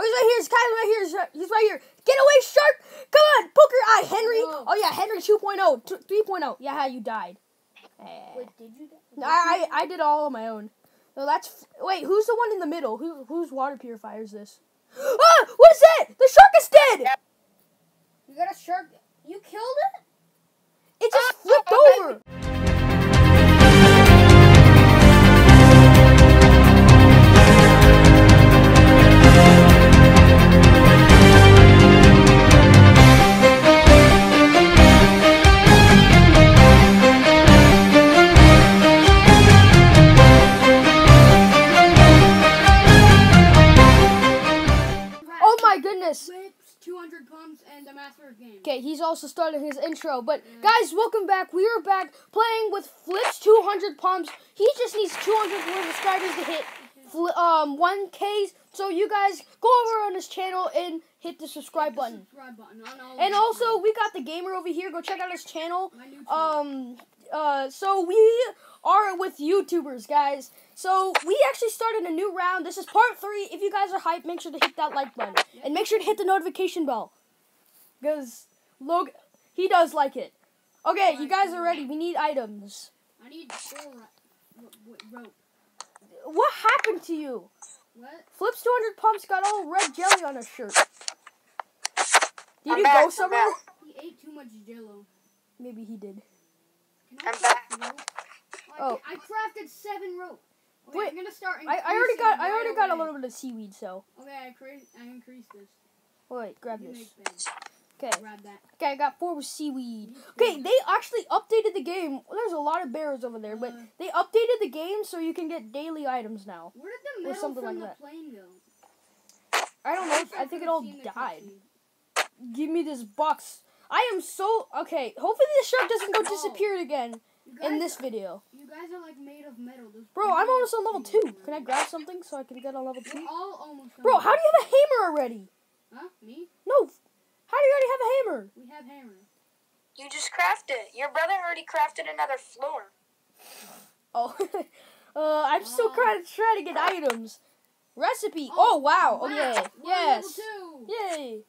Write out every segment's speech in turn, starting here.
Oh, he's right here. He's kind of right here. He's right, he's right here. Get away, shark! Come on, poker eye, Henry. No. Oh yeah, Henry 2.0, t- 3.0. Yeah, you died. Eh. Wait, did you? I, I I did all on my own. No, that's f- wait. Who's the one in the middle? Who whose water purifier is this? Ah! What is that? The shark is dead. You got a shark. You killed it? It just flipped over. Goodness. 200 pumps, and a master of game. Okay, he's also starting his intro. But guys, welcome back. We are back playing with Flips 200 pumps. He just needs 200 more subscribers to hit um 1K. So you guys go over on his channel and hit the subscribe button. Subscribe button And also, we got the gamer over here. Go check out his channel. Um, uh, so we are with YouTubers, guys. So we actually started a new round. This is part three. If you guys are hyped, make sure to hit that like button and make sure to hit the notification bell, because Logan he does like it. Okay, you guys are ready. We need items. I need four ro- ro- rope. What happened to you? What? Flips 200 pumps got all red jelly on his shirt. Did I'm you back, go somewhere? He ate too much jello. Maybe he did. Can I I'm back. rope? Oh. I, I crafted seven rope. Okay, Wait, I'm gonna start. I, I already got I already right got a little bit of seaweed. So Okay, I create. I increased this. wait, grab You this. Okay. Grab that. Okay, I got four with seaweed. Okay, they actually updated the game. There's a lot of bears over there, but Uh. they updated the game so you can get daily items now. Where did the Or metal something from like the that. plane go? I don't know. I think it all died. Give me this box. I am so okay. Hopefully the shark doesn't go disappear again in guys- this video. You guys are like made of metal. Those Bro, I'm almost on level two. Can I grab something so I can get on level We're two? all almost. Bro, how do you have a hammer already? Huh? Me? No. How do you already have a hammer? We have hammer. You just crafted it. Your brother already crafted another floor. Oh, uh, I'm still Oh. trying to try to get items. Recipe. Oh, wow. wow, Okay. we're Yes. Level two. Yay.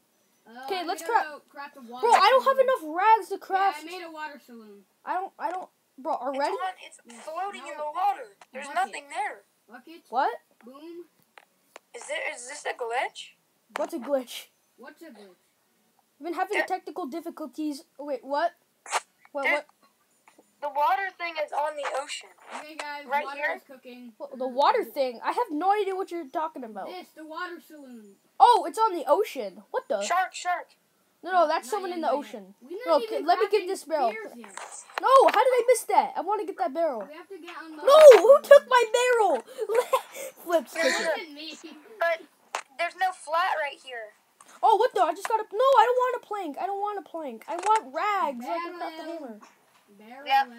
Uh, Okay, I let's gotta craft- a water Bro, I don't have enough rags to Yeah, craft. I made a water saloon. I don't. I don't. Bro, already? It's, on, it's Yeah. floating in the water. There's Bucket. nothing there. Bucket. What? Boom. Is there? Is this a glitch? What's a glitch? What's a Glitch? I've been having Yeah. technical difficulties. Oh, wait, what? What? There- What? The water thing is on the ocean. Okay, guys. Right water here? is cooking. what the water thing? I have no idea what you're talking about. This, the water saloon. Oh, it's on the ocean. What the? Shark, shark. No, no, that's Not someone in the yet. ocean. No, okay, let me get this barrel. No, how did I miss that? I want to get that barrel. We have to get. No, who took my barrel? Flips. It took it. wasn't me. But there's no flat right here. Oh, what the? I just got a. No, I don't want a plank. I don't want a plank. I want rags. so I can the hammer. Barrel, Yep.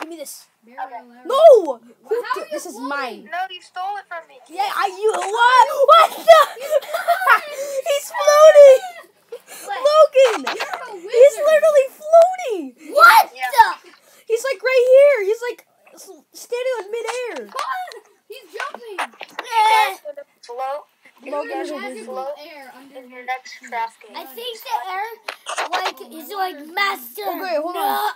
Give me this. Okay. No! Who how took- are this is mine. No, you stole it from me. Yeah, I you what? What the? He's floating. Logan, You're a he's literally floating. What? Yeah. He's like right here. He's like standing in midair. What? He's jumping. You gonna float Logan There's is a air under in your next crafting. I think the air like oh, is like master. Okay, hold no. on.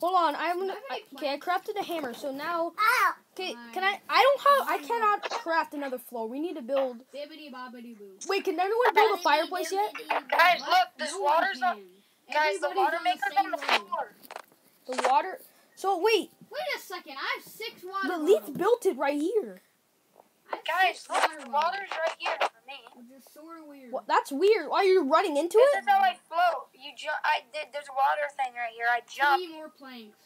Hold on. I'm gonna. I I, have any okay, I crafted a hammer. So now, Ow. Okay, can I? I don't have. I cannot craft another floor. We need to build. Bibbidi bobbidi boo. Wait, can anyone build a fireplace yet? Guys, What? look, this No water's on. Guys, the water on maker's same on the floor. The water. So wait, Wait a second, I have six water the leaf built it right here. Guys, look, the water's right here for me. Which is sort of weird. What? That's weird. Why are you running into This it? is how I float. You jump. I did. There's a water thing right here. I jump. Three more planks.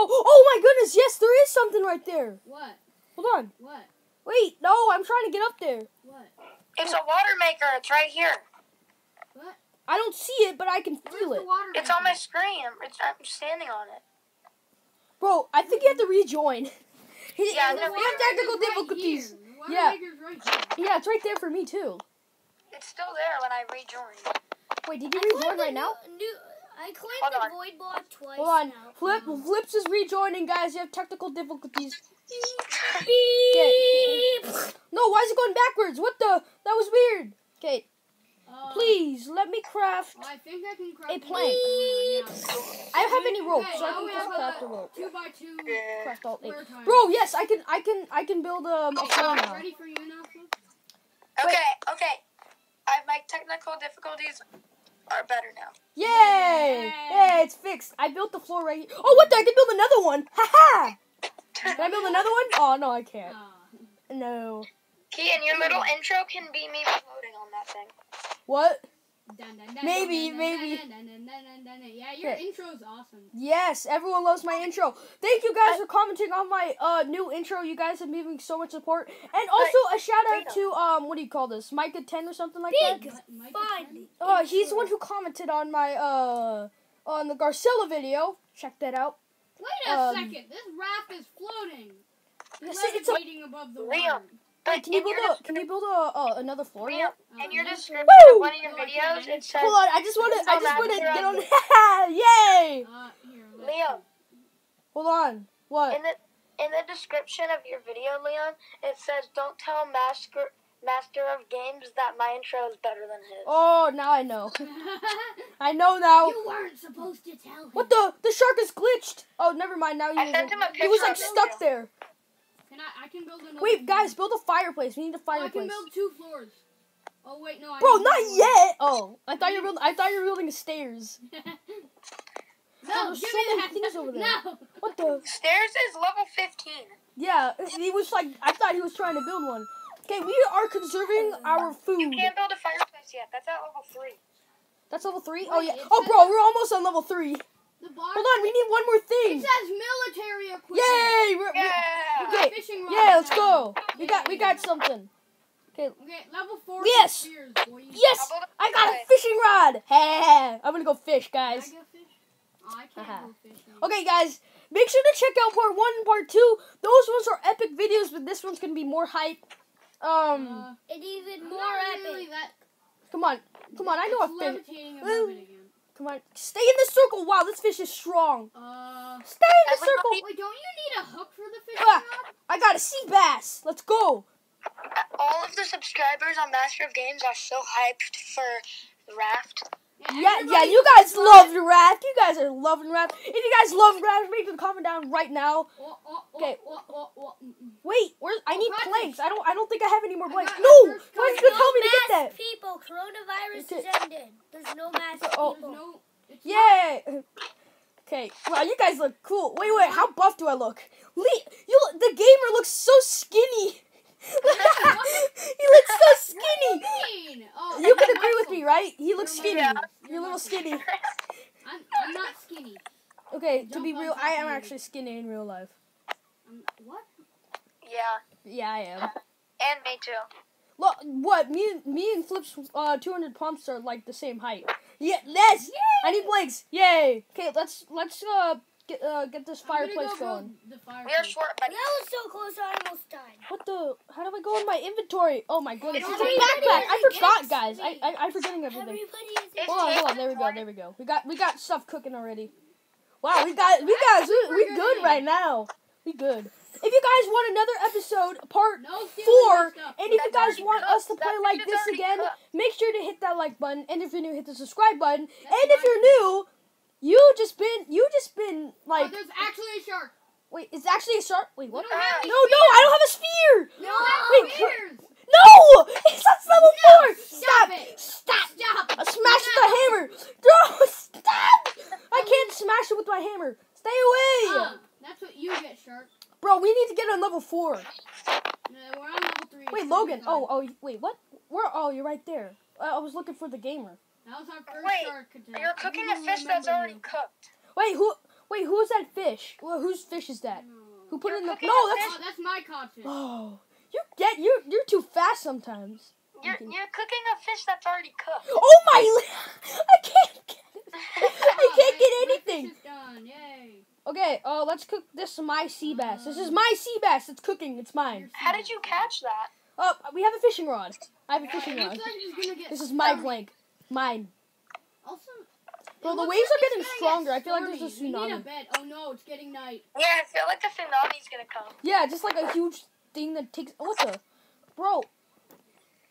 Oh, oh my goodness! Yes, there is something right there. What? Hold on. What? Wait, no, I'm trying to get up there. What? It's a water maker. It's right here. What? I don't see it, but I can Where's feel the it. water? It's on my screen. I'm, it's, I'm standing on it. Bro, I think you have to rejoin. He- Yeah, we no, have we water technical maker's right difficulties. here. Water Yeah. right here. Yeah, it's right there for me too. It's still there when I rejoin. Wait, did you I rejoin right the now? New, new, I claimed Hold the on. void block twice Hold on. now. Flip, Flips is rejoining, guys. You have technical difficulties. Beep. No, why is it going backwards? What the? That was weird. Okay, Uh, please let me craft. I think I can craft A plank. Oh, yeah. I don't have any rope, Okay, so I can we just craft a a rope. Two by two. Craft all eight. time. Bro, yes, I can. I can. I can build um, a Okay, floor now. ready for you now? Flip? Okay, okay. I, have my technical difficulties are better now. Yay! Yay. Hey, it's fixed. I built the floor right here. Oh, what the? I can build another one. Ha ha! Can I build another one? Oh no, I can't. Uh, No. Key, and your little intro can be me floating on that thing. What? Dun, dun, dun, Maybe, dun, dun, maybe. Yeah, your Okay. intro's awesome. Yes, everyone loves my intro. Thank you guys for commenting on my uh new intro. You guys have given me so much support. And also a shout out to um what do you call this? Micah ten or something like Big. that. Mi- Fun. Uh he's the one who commented on my uh on the Garcilla video. Check that out. Wait a Um, second. This raft is floating. Yes, It's it's a- above the Liam. water. Wait, can you build your a can you build a uh, another floor Liam, yet? in your description Woo! of one of your videos, it says Hold on, I just want to I just want to get on on Yay! Uh, here, Leo. Hold on. What? in the in the description of your video, Leon, it says don't tell master master of games that my intro is better than his. Oh, now I know. I know now. You weren't supposed to tell him. What the? The shark is glitched. Oh, never mind. Now you. I he sent him a picture. he was like stuck too. there. Can I? I can build another. Wait, guys, build a fireplace. We need a Oh, I can build two floors. Oh wait, no. I Bro, not yet. Oh, I thought you were building. I thought you were building stairs. no, oh, there's give so me many that. things over there. No. What the? Stairs is level 15. Yeah, he was like. I thought he was trying to build one. Okay, we are conserving our food. You food. can't build a fireplace yet. That's at level 3. That's level three. Oh yeah. Oh, says- bro, we're almost on level three. The bar. Hold on, we need one more thing. It says military equipment. Yay! We're, we- Yeah! Okay. Fishing rod Yeah, let's go. We got we got something. Okay, level four. Yes. Spears, boy. Yes, I'll build a I got a fishing rod. Hey, I'm gonna go fish, Can I guys. go fish? Oh, I can't Haha. go fishing. Okay, guys, make sure to check out part one and part two. Those ones are epic videos, but this one's gonna be more hype. Um, Uh, And even more not epic. really that. come on, come on. I know a it's fish. Levitating above it again. Come on, stay in the circle. Wow, this fish is strong. Uh, Stay in the circle. Everybody- wait, don't you need a hook for the fishing Ah. rod? I got a sea bass. Let's go. All of the subscribers on Master of Games are so hyped for Raft. Yeah, yeah. You guys love the raft. You guys are loving raft. If you guys love raft, make a comment down right now. Okay. Wait, where's I need practice. planks. I don't. I don't think I have any more I planks. No, why did you tell me to get that? people. Coronavirus is ended. There's no mass Oh. People. no. Yay! Okay, wow, you guys look cool. Wait, wait, how buff do I look? Lee, you, the gamer looks so skinny. He looks so skinny. Mean. Oh, You can I'm agree with me, right? He looks You're skinny. muscle. You're a little skinny. I'm, I'm not skinny. Okay, to be real, I am you. actually skinny in real life. I'm, what? Yeah, Yeah, I am. and me too. Look, what? Me, and me and Flip's uh, 200 pumps are like the same height. Yeah, yes. I need legs. Yay. Okay, let's let's uh get uh get this I'm gonna fireplace go going. build The We are fireplace. short, but That was so close, I almost died. What the? How do I go in my inventory? Oh my goodness, it's a backpack. I forgot, guys. I I I'm forgetting everything. Everybody Hold on, hold on. There we go. There we go. We got we got stuff cooking already. Wow, we got we guys we, we good right now. We good. If you guys want another episode, part No four, and if you guys want cooked. us to play fish like this again, cooked. make sure to hit that like button. And if you're new, hit the subscribe button. That's And if you're new, you just been you just been Oh, there's actually a shark. wait, it's actually a shark. Wait, what? We don't have No, any no, I don't have a spear. No, that's Wait, spears. No, it's that's level four. Stop! stop it. Stop! Stop. I smash it with a hammer. No, stop! I can't smash it with my hammer. Stay away, Uh, that's what you get, shark. bro. We need to get on level four. Uh, we're on level three. Wait, It's Logan. Oh, oh, wait, what? Where? Oh, you're right there. Uh, I was looking for the gamer. That was our first Wait, shark attack. You're cooking a fish that's already you. cooked. Wait, who? Wait, who's that fish? Well, whose fish is that? No. Who put it in the? No, that's. Oh, that's my codfish. Oh, you get you. You're too fast sometimes. You're, you're cooking a fish that's already cooked. Oh my! I can't get it. I Oh, can't get anything. fish is done. Yay. Okay, uh, let's cook this my sea bass. This is um. my sea bass. It's cooking. It's mine. How did you catch that? Oh, we have a fishing rod. I have a uh, fishing rod. like he's gonna get This is my blank. Mine. Also, Bro, the waves like are getting stronger. get I feel like there's a stormy. We need a tsunami. bed. Oh no, it's getting night. Yeah, I feel like the tsunami's gonna come. Yeah, just like a huge thing that takes. What the, bro?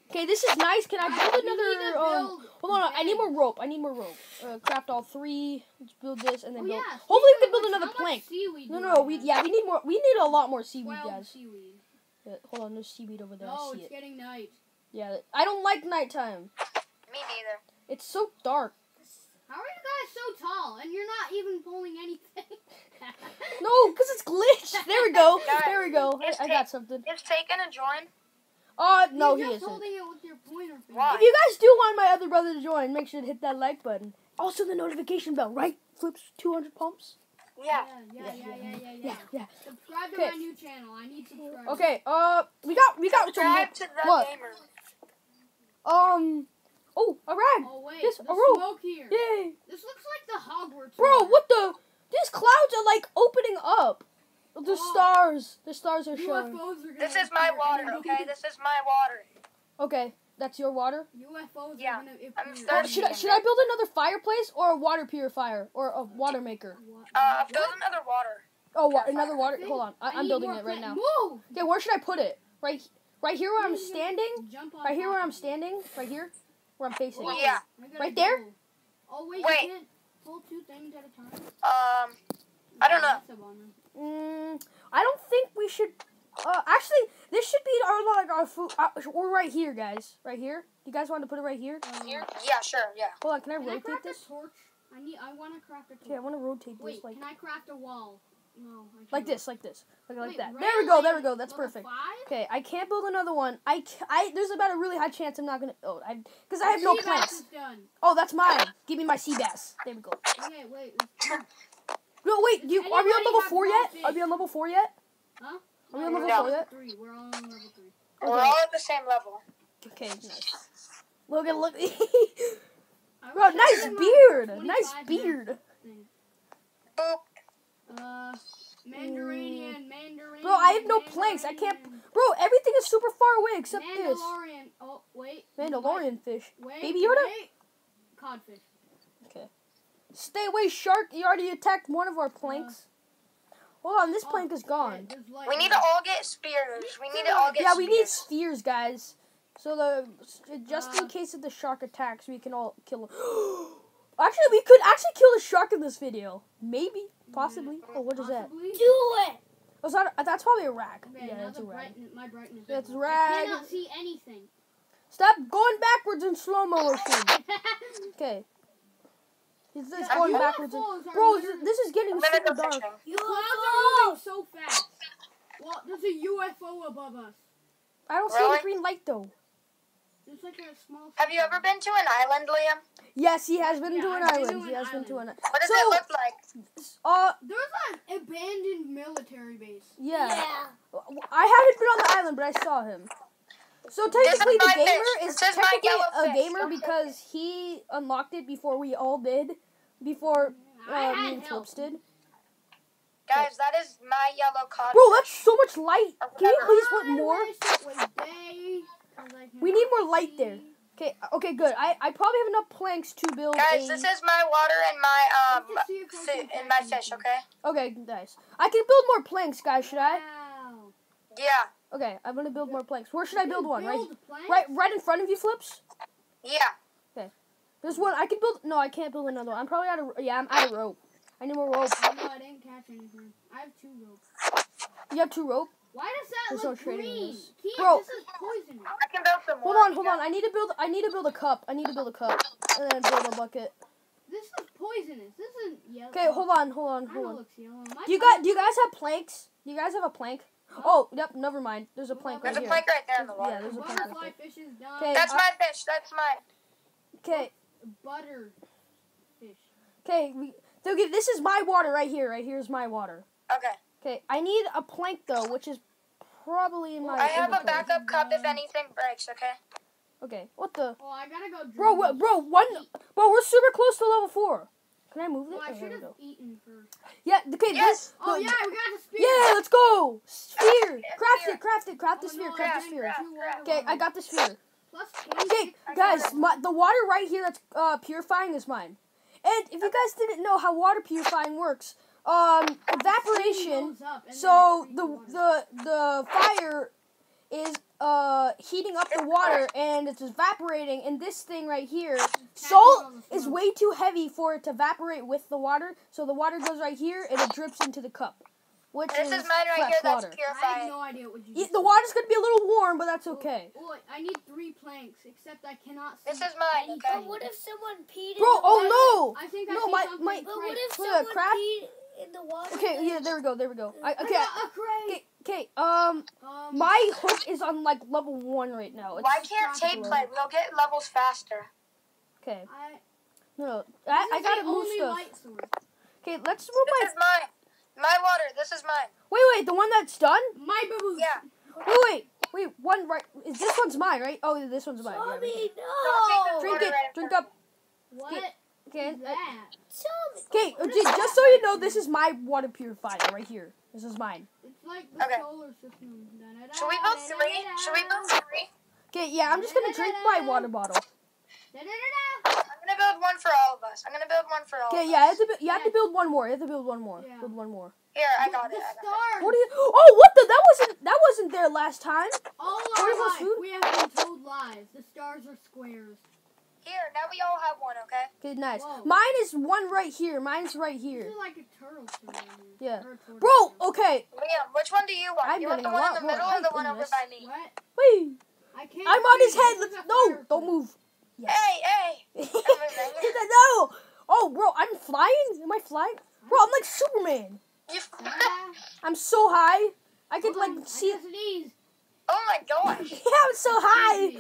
Okay, this is nice. Can I build We need another? to Um, hold on, I need more rope. I need more rope. Uh, craft all three. Let's build this and then Oh build. yeah. Hopefully, we can build another plank. Seaweed No, no, I no. We have? yeah, we need more. We need a lot more seaweed, Twelve guys. seaweed. Yeah, hold on, there's seaweed over there. No, I see it's it. getting night. Yeah, I don't like nighttime. Me neither. It's so dark. How are you guys so tall and you're not even pulling anything? No, cause it's glitched. There we go. Guys, There we go. I, I got something. Is Taken a join? Uh, no, he isn't. holding it with your pointer finger. Why? If you guys do want my other brother to join, make sure to hit that like button. Also, the notification bell, right? Flips 200 pumps. Yeah. Yeah, yeah, yeah, yeah, yeah, yeah. Yeah, yeah. Subscribe to Okay. my new channel. I need subscribers. Okay, uh, we got, we got some, Subscribe to the what? gamer. um, oh, a rag. Oh wait, This- the a rope. smoke here. Yay. This looks like the Hogwarts. Bro, water. what the? These clouds are like opening up. The Oh. stars, the stars are showing. UFOs are gonna This is my water, okay? This is my water. Okay, that's your water. UFOs Yeah, are gonna appear. I'm Oh, should I, should I build another fireplace or a water purifier or a water maker? What? Uh, What? build another water. Oh, wa- another water. Hold on, I, I I'm building it right now. plant- Move! Okay, where should I put it? Right, right here where I'm standing. Jump on Right here where I'm standing. Right here, where I'm facing. Well, yeah. Right there? go. Oh wait, Wait. you can't pull two things at a time. Um, I don't know. That's. Mm, I don't think we should. Uh, actually, this should be our like our food. Uh, we're right here, guys. Right here. You guys want to put it right here? Um, Here? Yeah, sure, yeah. Hold on. Can I Can I rotate craft this? a torch? I need. I want to craft a torch. Okay, I want to rotate Wait, this like can I craft a wall? No. Like this, like this, like like Wait, that. There we go. There we go. That's level perfect. Five? Okay, I can't build another one. I, I there's about a really high chance I'm not gonna. Oh, I because I have no Sea bass planks. Oh, that's mine. Give me my sea bass. There we go. Okay, wait. let's- No, wait. Does You are we on level four yet? fish? Are we on level four yet? Huh? Are we on level No. four yet? Three. We're on level three. We're all at the same level. Okay, nice. Look at look. Bro, nice beard. Nice beard. Boop. Uh, Mandarinian, Mandarin. Bro, I have no planks. I can't- Bro, everything is super far away except this. Mandalorian. Oh, wait. Mandalorian fish. Wait, Baby Yoda? Wait. Codfish. Okay. Stay away, shark. You already attacked one of our planks. Hold on, this Oh, plank is gone. shit, We need to all get spears. We need to all get Yeah, we need spears. guys. So the just in Uh. case if the shark attacks, we can all kill him. actually, we could actually kill the shark in this video. Maybe, possibly. Oh, what is that? Do it. Oh, that, uh, that's probably a rag. Okay, yeah, that's a the rag. brightness, my brightness. is That's low. rag. I cannot see anything. Stop going backwards in slow motion. Okay. He's just I'm going UFOs backwards. In, bro, this is getting I'm super go dark. fishing. The clouds are moving so fast. Well, there's a UFO above us. I don't see Really? the green light though. There's like a small. Have you ever been to an island, Liam? Yes, he has been Yeah, to an I've island. to He an has been to an island. island. What does So- it look like? Uh, There's an abandoned military base. yeah. Yeah. I haven't been on the island, but I saw him. So technically, the gamer fish. is This technically yellow a gamer Don't because he unlocked it before we all did, before I uh, had me and. Flips did. Guys, that is my yellow cod. Bro, that's so much light. Can you please put more? wish it was day, 'cause I We need more light there. Okay, okay, good. I, I probably have enough planks to build Guys, a. this is my water and my um Let's see if I fi- can and my fish. Okay. Okay, nice. I can build more planks, guys. Should I? Wow. Yeah. Okay, I'm gonna build more planks. Where should I build one? Right, planks? right, right in front of you, Flips. Yeah. Okay. There's one. I can build. No, I can't build another one. I'm probably out of. Yeah, I'm out of rope. I need more rope. No, I didn't catch anything. I have two ropes. You have two rope. Why does that There's no look trading green? Keith, Bro. this is poisonous. I can build some more. Hold on, hold on. I need to build. I need to build a cup. I need to build a cup and then build a bucket. This is poisonous. This isn't yellow. Okay, hold on, hold on, hold on. looks yellow. My Do you tongue- guys? Do you guys have planks? Do you guys have a plank? Oh, yep. Never mind. There's a plank right There's a here. plank right there in the water. Yeah, there's a plank right Butterfly there. fish is done. Okay. That's I- my fish. That's my. Okay, Butter fish. okay. We. Okay, this is my water right here. Right here is my water. Okay. Okay, I need a plank though, which is probably in my. I have a backup cup if anything breaks. Okay. Okay, what the? Oh, I gotta go. Bro, drink. bro, one, bro, we're super close to level four. Can I move it? No, I should have eaten first. Yeah, okay, Yes. this. Oh the- yeah, we got the spear. Yeah, let's go. Sphere. Craft it, craft it, craft the Oh, sphere, no, craft the yeah, sphere. craft. Two water Okay, I got the sphere. Plus Okay, 26 I got guys, my, the water right here that's uh, purifying is mine. And if you guys didn't know how water purifying works, um, evaporation. Goes up and then So the the the fire is uh heating up the water and it's evaporating. And this thing right here, salt is way too heavy for it to evaporate with the water. So the water goes right here and it drips into the cup, which This is is mine right fresh here. That's water. I have no idea what you. Yeah, just the water's gonna be a little warm, but that's okay. Oh, I need three planks, except I cannot see. This is mine, anything. okay? But what if someone peed in Bro, the oh no! I think I No, see my- something my- But what if someone crap. peed in the water? Okay, yeah, there we go, there we go. I, I okay, got a crate. okay, okay. Um, Um, my hook is on like level one right now. It's, Why can't tape play? We'll get levels faster. okay, I, no, no, I, I gotta the move only stuff. Okay, let's move my. This is mine. My water. This is mine. Wait, wait, the one that's done. My boo boo. Yeah. Wait, wait, wait. One right. Is this one's mine, right? Oh, this one's mine. Yeah, Tommy, no! Drink it. Drink up. What Uh, okay. is that? Okay, okay, just so you know, this is my water purifier right here. This is mine. It's like the Okay. solar system. Da-da-da, Should we build three? Should we build three? Okay, yeah, I'm just gonna drink my water bottle. I'm gonna build one for all of us. I'm gonna build one for all. Okay, of yeah, you us. have, to, you have to build one more. You have to build one more. Yeah. Build one more. Here, I got the it. I got it. What do you? Oh, what the? That wasn't. That wasn't there last time. All our is this life, we have been told lies. The stars are squares. Here, now we all have one. Okay. Okay, nice. Whoa. Mine is one right here. Mine's right This here. is like a turtle shell here. Yeah. Or Bro, shell. okay. Liam, which one do you want? I'm you want the one in the middle or the one over by me? What? Wait. I can't. I'm on his head. Let's no. firefly. Don't move. Yes. Hey, hey. no. Oh, bro, I'm flying. Am I flying? Bro, I'm like Superman. I'm so high. I could hold on, like see. I guess oh my gosh. Yeah, I'm so high.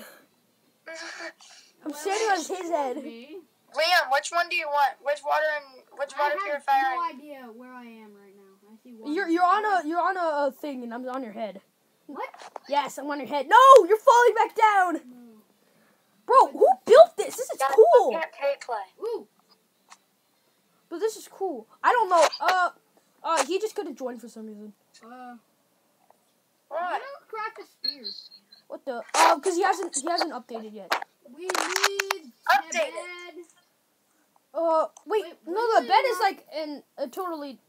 Excuse me. I'm Well, standing on his head. me. Liam, which one do you want? Which water and which water I water have purifier? no idea where I am right now. I see water. You're you're on a you're on a, a thing, and I'm on your head. What? Yes, I'm on your head. No, you're falling back down. No. Bro, who built this? This is Guys, cool. I can't play. Ooh. But this is cool. I don't know. Uh, uh, he just couldn't join for some reason. Uh. What? I don't crack a spear. What the? Oh, because he hasn't he hasn't updated yet. We need Updated. the bed. Uh, wait, Wait, no, the bed it is not- like in a totally.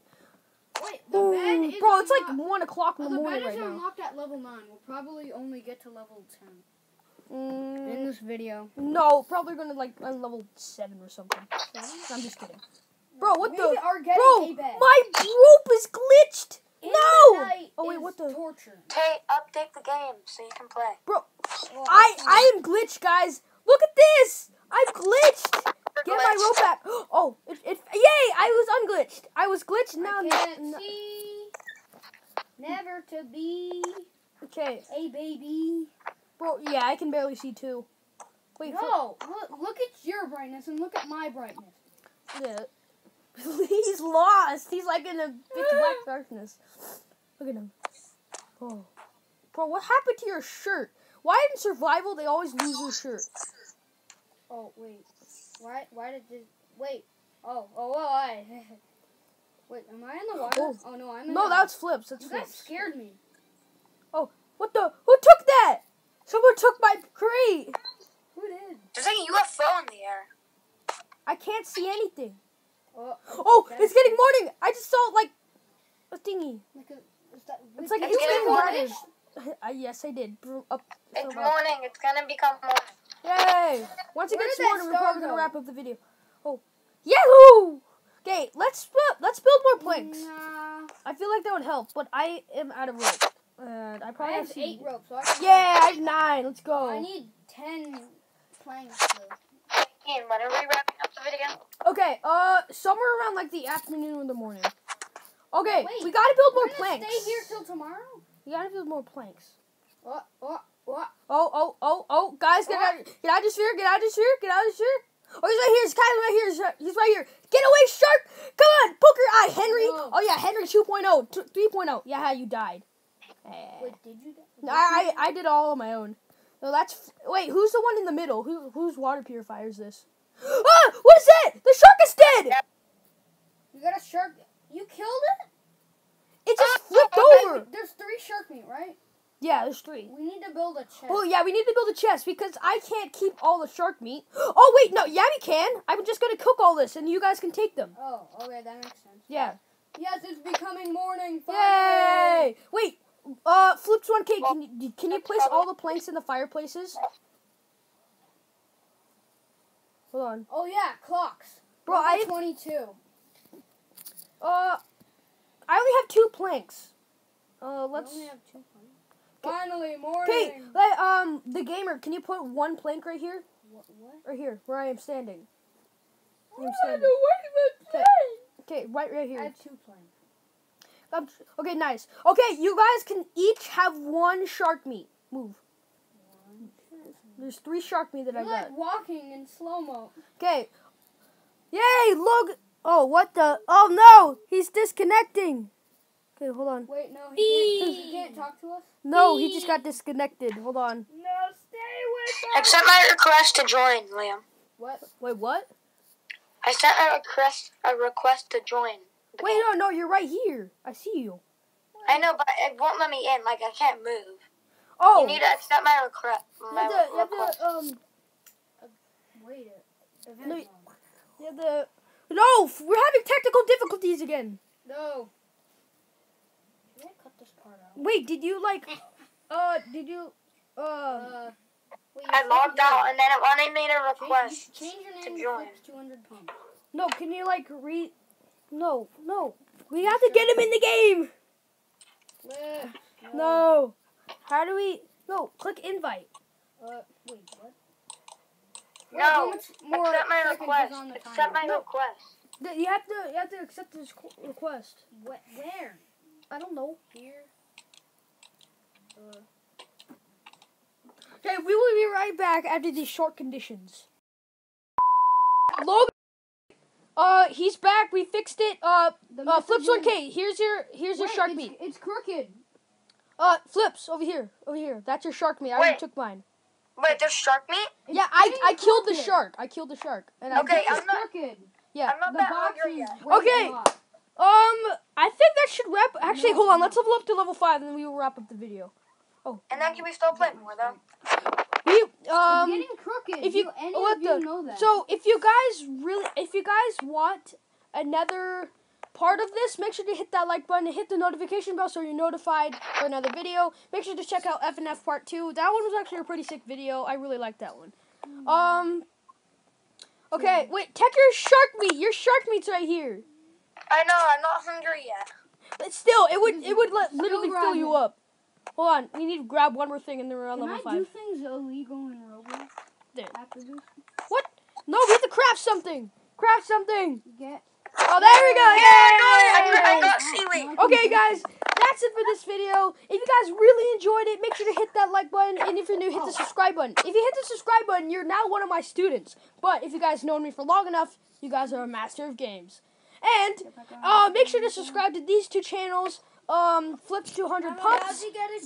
Wait, the bed is bro, it's like one o'clock in Oh, the the morning bed right is now. unlocked at level nine. We'll probably only get to level ten Mm, in this video. no, probably gonna like on level seven or something. I'm just kidding. Bro, what we the? are getting Bro, my rope is glitched. In no! Oh, wait, what the- torture? Tay, update the game so you can play. Bro, Well, I I am glitched, guys. Look at this. I'm glitched. Get my rope back. Oh, it, it yay! I was unglitched. I was glitched. Now, I can't see. Never to be okay, a baby. bro. Yeah, I can barely see too. Wait, for- No, look, look at your brightness and look at my brightness. Yeah. He's lost. He's like in a pitch black darkness. Look at him. Oh. Bro, what happened to your shirt? Why in survival they always lose their shirt? Oh wait, why? Why did this? Wait. Oh, oh, oh, I. Wait, am I in the water? Oh. Oh, no, I'm in. No, the, that's flips. That's You guys flips. scared me. Oh, what the? Who took that? Someone took my crate. Who did? There's like a UFO in the air. I can't see anything. Oh, Oh, it's getting morning. I just saw like a thingy. Like a, is that, It's like It's it's getting getting morning. morning. Uh, yes, I did. Bro, Up. It's so up. morning. It's gonna become morning. Yay! Once it Where gets did morning, we're probably gonna wrap up the video. Oh, Yahoo! Okay, let's bu- let's build more planks. Nah. I feel like that would help, but I am out of rope, and I I probably have have to eight ropes. So I can Yeah, I have nine. Let's go. I need ten planks. Though. Ian, when are we wrapping up the video? Okay, uh, somewhere around like the afternoon or the morning. Okay, Wait, we gotta build more planks. stay here till tomorrow. We gotta build more planks. What? What? What? Oh, oh, oh, oh, guys, get out, get out of the sphere, get out of the sphere, get out of the sphere. Oh, he's right here. He's kind of right here. He's- He's right here. Get away, shark! Come on, poker eye, Henry. No. Oh yeah, Henry 2.0, 3.0. Yeah, how you died. Eh. Wait, did you? No, I, I I did all on my own. No, that's f- wait. Who's the one in the middle? Who whose water purifier is this? Ah! What is that? The shark is dead. You got a shark. You killed it. It just flipped Okay, over. There's three shark meat, right? Yeah, there's three. We need to build a chest. Oh yeah, we need to build a chest because I can't keep all the shark meat. Oh wait, no, yeah we can. I'm just gonna cook all this and you guys can take them. Oh, okay, that makes sense. Yeah. Yes, it's becoming morning. Finally. Yay! Wait, uh, Flips one K. Can you can you place all the planks in the fireplaces? Hold on, Oh yeah, clocks. bro. I have, twenty-two. uh, I only have two planks. Uh, let's. Finally, Okay, morning. let, um, the gamer, can you put one plank right here? What? what? Right here, where I am standing. I'm standing. don't Okay. Okay, right, right here. I have two planks. Um, okay, nice. Okay, you guys can each have one shark meat. Move. There's three shark meat that I You're got. like walking in slow mo. Okay. Yay! Look. Oh, what the? Oh no! He's disconnecting. Okay, hold on. Wait, no, he can't, he can't talk to us. No, he just got disconnected. Hold on. No, stay with us. Accept my request to join, Liam. What? Wait, what? I sent a request a request to join. the Wait, game. no, no, you're right here. I see you. I know, but it won't let me in. Like I can't move. Oh, You need to accept my request. you My have to, you have to, um, Wait it. Event No, mode. you have to. No, we're having technical difficulties again. No. Should I cut this part out? Wait, did you like? Uh, did you? Uh, Uh, wait, I logged out and then it wanted me to Change, request. change your to name to join. Flips 200 pump. no, can you like read? No, no, we have to get him in the game. Flip. No, how do we? No, click invite. Uh, wait, what? Wait, No, more Accept my request. Accept my? No. request. You have to, you have to accept this request. Wh- Where? I don't know. Here. Uh, Okay, we will be right back after these short conditions. Logan, uh, he's back. We fixed it. Uh, the uh, flips one K. Here's your, here's your shark it's, meat. It's crooked. Uh, flips over here, over here. That's your shark meat. I already took mine. Wait, there's shark meat? It's yeah, I, I killed the shark. I killed the shark. And Okay, I'm It's not- crooked. Yeah. I'm not The that hungry yet. Okay. Um, I think that should wrap. Actually, No, hold on. Let's level up to level five, and then we will wrap up the video. And then can we still play more though? We it's um. getting crooked. if you- Do any what of you the- know that? So if you guys really, if you guys want another part of this, make sure to hit that like button and hit the notification bell so you're notified for another video. Make sure to check out FNF Part Two. That one was actually a pretty sick video. I really liked that one. Um. Okay, wait. Check your shark meat. Your shark meat's right here. I know, I'm not hungry yet. But still, it would it would let, literally fill you grabbing. up. Hold on, we need to grab one more thing and then we're on Can level I do five. things illegal in Roblox There. after this? What? No, we have to craft something. Craft something. Get. Oh, there we go. Yeah, I got it. I Yay! got, I got seaweed. now I can Okay, guys, that's it for this video. If you guys really enjoyed it, make sure to hit that like button, and if you're new, hit the subscribe button. If you hit the subscribe button, you're now one of my students. But if you guys known me for long enough, you guys are a master of games. And uh, make sure to subscribe to these two channels, um, Flips 200 Pups,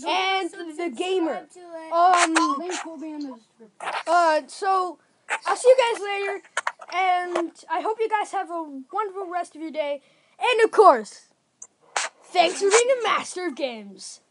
and the gamer. Um, Link will be in the description. uh, so I'll see you guys later, and I hope you guys have a wonderful rest of your day. And of course, thanks for being a master of games.